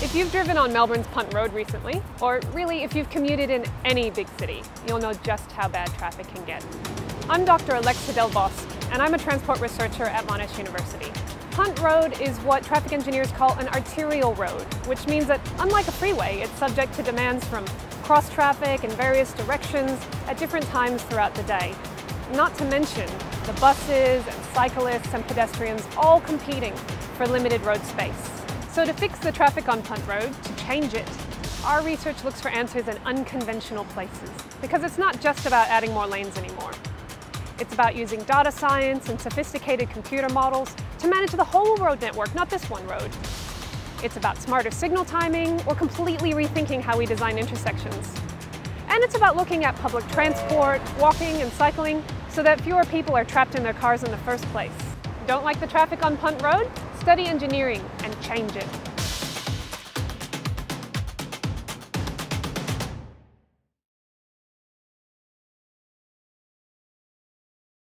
If you've driven on Melbourne's Punt Road recently, or really if you've commuted in any big city, you'll know just how bad traffic can get. I'm Dr. Alexa Delbosc, and I'm a transport researcher at Monash University. Punt Road is what traffic engineers call an arterial road, which means that unlike a freeway, it's subject to demands from cross traffic in various directions at different times throughout the day. Not to mention the buses and cyclists and pedestrians all competing for limited road space. So to fix the traffic on Punt Road, to change it, our research looks for answers in unconventional places. Because it's not just about adding more lanes anymore. It's about using data science and sophisticated computer models to manage the whole road network, not this one road. It's about smarter signal timing or completely rethinking how we design intersections. And it's about looking at public transport, walking and cycling so that fewer people are trapped in their cars in the first place. Don't like the traffic on Punt Road? Study engineering and change it.